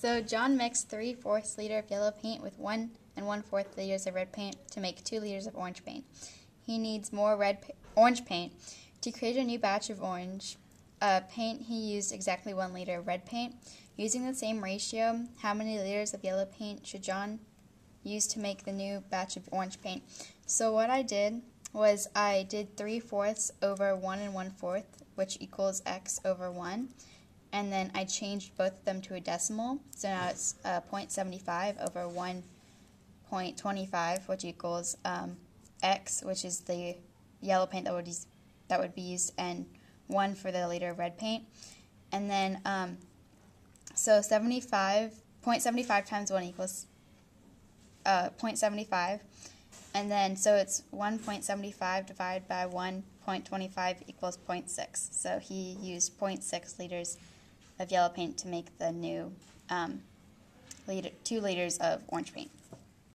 So John mixed three fourths liter of yellow paint with one and one fourth liters of red paint to make two liters of orange paint. He needs more red pa- orange paint to create a new batch of orange uh, paint. He used exactly one liter of red paint. Using the same ratio, how many liters of yellow paint should John use to make the new batch of orange paint? So what I did was I did three fourths over one and one fourth, which equals x over one and then I changed both of them to a decimal. So now it's uh, 0.75 over 1.25, which equals um, x, which is the yellow paint that would use, that would be used, and one for the liter of red paint. And then um, so 75 0.75 times one equals uh, 0.75, and then so it's 1.75 divided by 1.25 equals 0.6. So he used 0.6 liters of yellow paint to make the new um, liter, two liters of orange paint.